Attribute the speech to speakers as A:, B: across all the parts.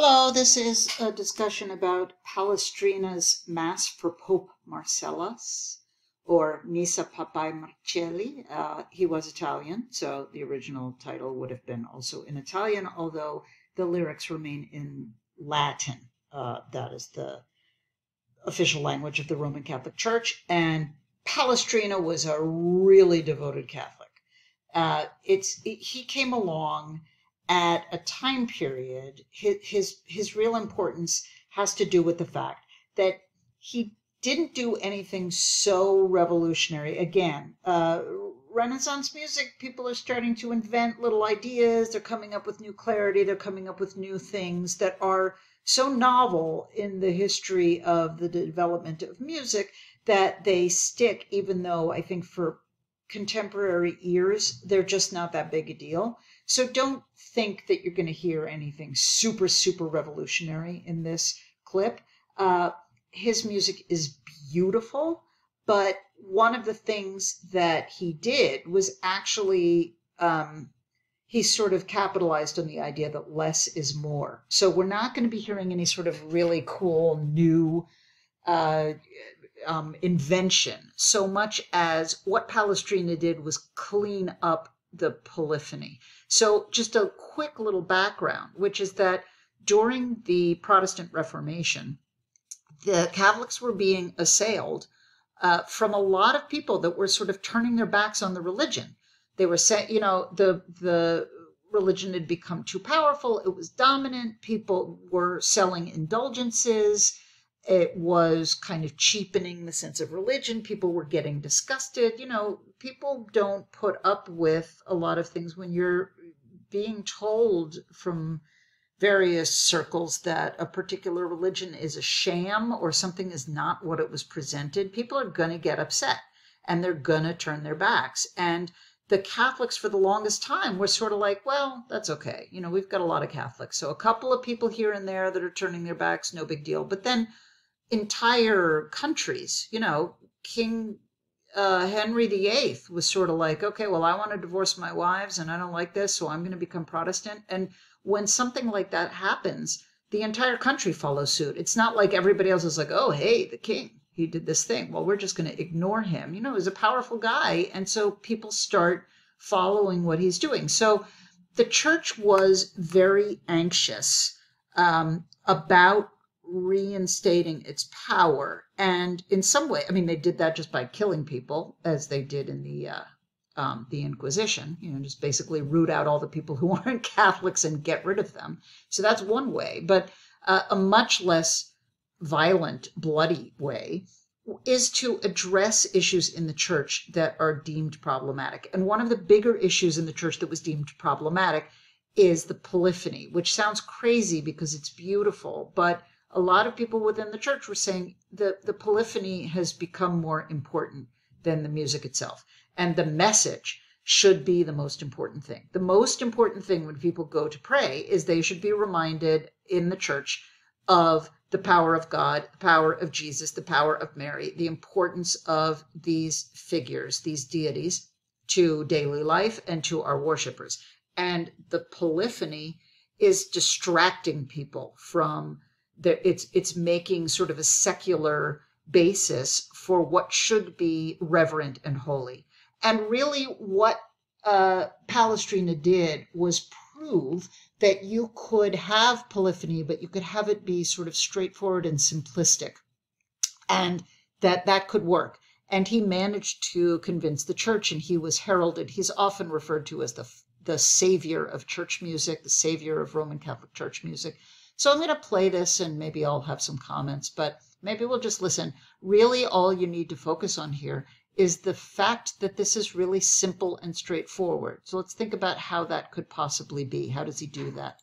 A: Hello, this is a discussion about Palestrina's Mass for Pope Marcellus, or Missa Papae Marcelli. Uh, he was Italian, so the original title would have been also in Italian, although the lyrics remain in Latin. Uh, that is the official language of the Roman Catholic Church, and Palestrina was a really devoted Catholic. Uh, it's it, he came along at a time period, his, his, his real importance has to do with the fact that he didn't do anything so revolutionary. Again, uh, Renaissance music, people are starting to invent little ideas. They're coming up with new clarity. They're coming up with new things that are so novel in the history of the development of music that they stick, even though I think for contemporary ears, they're just not that big a deal. So don't think that you're going to hear anything super, super revolutionary in this clip. Uh, his music is beautiful, but one of the things that he did was actually um, he sort of capitalized on the idea that less is more. So we're not going to be hearing any sort of really cool new uh, um, invention so much as what Palestrina did was clean up the polyphony. So, just a quick little background, which is that during the Protestant Reformation, the Catholics were being assailed uh, from a lot of people that were sort of turning their backs on the religion. They were saying, you know, the the religion had become too powerful; it was dominant. People were selling indulgences it was kind of cheapening the sense of religion. People were getting disgusted. You know, people don't put up with a lot of things when you're being told from various circles that a particular religion is a sham or something is not what it was presented. People are going to get upset and they're going to turn their backs. And the Catholics for the longest time were sort of like, well, that's okay. You know, we've got a lot of Catholics. So a couple of people here and there that are turning their backs, no big deal. But then entire countries. You know, King uh, Henry VIII was sort of like, okay, well, I want to divorce my wives and I don't like this, so I'm going to become Protestant. And when something like that happens, the entire country follows suit. It's not like everybody else is like, oh, hey, the king, he did this thing. Well, we're just going to ignore him. You know, he's a powerful guy. And so people start following what he's doing. So the church was very anxious um, about reinstating its power. And in some way, I mean, they did that just by killing people, as they did in the uh, um, the Inquisition. You know, just basically root out all the people who aren't Catholics and get rid of them. So that's one way, but uh, a much less violent, bloody way is to address issues in the church that are deemed problematic. And one of the bigger issues in the church that was deemed problematic is the polyphony, which sounds crazy because it's beautiful, but a lot of people within the church were saying the, the polyphony has become more important than the music itself. And the message should be the most important thing. The most important thing when people go to pray is they should be reminded in the church of the power of God, the power of Jesus, the power of Mary, the importance of these figures, these deities to daily life and to our worshipers. And the polyphony is distracting people from that it's it's making sort of a secular basis for what should be reverent and holy. And really, what uh, Palestrina did was prove that you could have polyphony, but you could have it be sort of straightforward and simplistic, and that that could work. And he managed to convince the church, and he was heralded. He's often referred to as the the savior of church music, the savior of Roman Catholic church music. So I'm going to play this and maybe I'll have some comments, but maybe we'll just listen. Really, all you need to focus on here is the fact that this is really simple and straightforward. So let's think about how that could possibly be. How does he do that?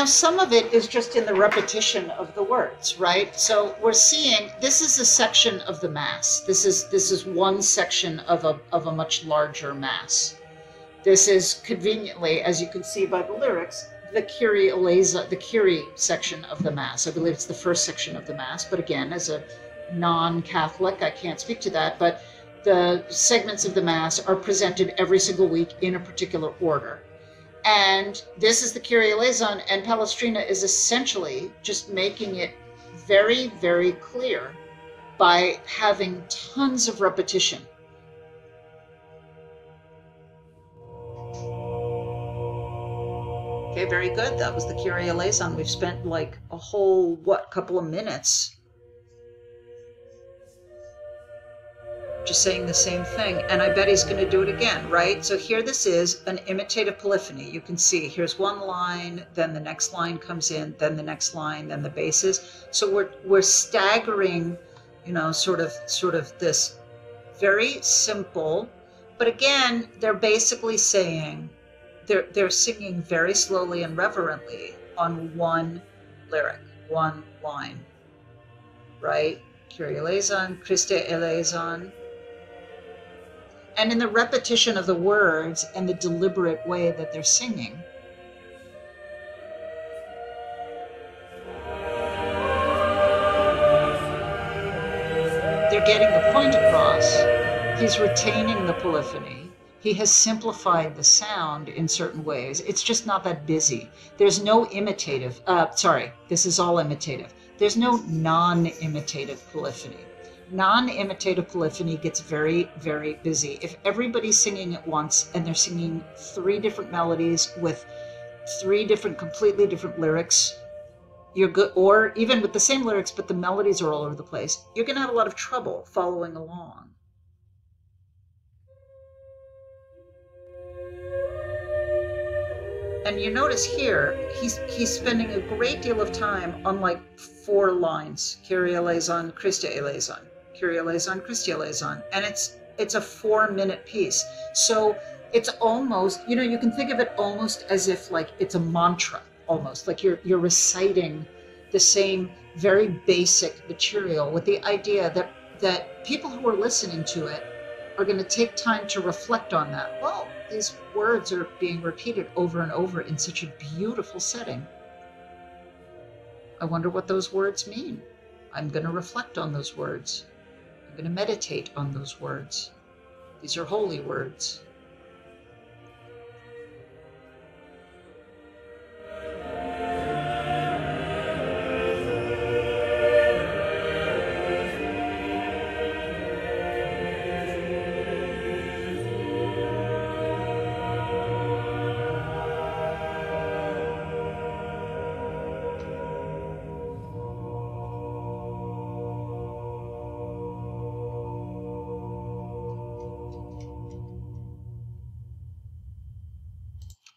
A: Now, some of it is just in the repetition of the words, right? So we're seeing this is a section of the mass. This is this is one section of a of a much larger mass. This is conveniently, as you can see by the lyrics, the Kyrie eleison, the Kyrie section of the mass. I believe it's the first section of the mass. But again, as a non-Catholic, I can't speak to that. But the segments of the mass are presented every single week in a particular order. And this is the Kyrie eleison, and Palestrina is essentially just making it very, very clear by having tons of repetition. Okay, very good. That was the Kyrie eleison. We've spent like a whole, what, couple of minutes just saying the same thing. And I bet he's going to do it again, right? So here this is an imitative polyphony. You can see here's one line, then the next line comes in, then the next line, then the basses. So we're we're staggering, you know, sort of sort of this very simple, but again, they're basically saying they're they're singing very slowly and reverently on one lyric, one line. Right? Kyrie eleison, Christe eleison, and in the repetition of the words and the deliberate way that they're singing. They're getting the point across. He's retaining the polyphony. He has simplified the sound in certain ways. It's just not that busy. There's no imitative, uh, sorry, this is all imitative. There's no non imitative polyphony non-imitative polyphony gets very very busy. If everybody's singing at once and they're singing three different melodies with three different completely different lyrics you're good or even with the same lyrics but the melodies are all over the place you're going to have a lot of trouble following along. And you notice here he's he's spending a great deal of time on like four lines Kyrie eleison, Christe eleison Kyrie eleison, Christe eleison, and it's it's a four minute piece. So it's almost you know you can think of it almost as if like it's a mantra almost like you're you're reciting the same very basic material with the idea that that people who are listening to it are going to take time to reflect on that. Well, these words are being repeated over and over in such a beautiful setting. I wonder what those words mean. I'm going to reflect on those words. Going to meditate on those words. These are holy words.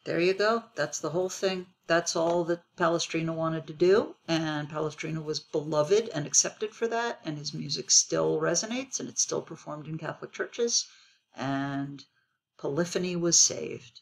A: There you go. That's the whole thing. That's all that Palestrina wanted to do. And Palestrina was beloved and accepted for that. And his music still resonates and it's still performed in Catholic churches. And polyphony was saved.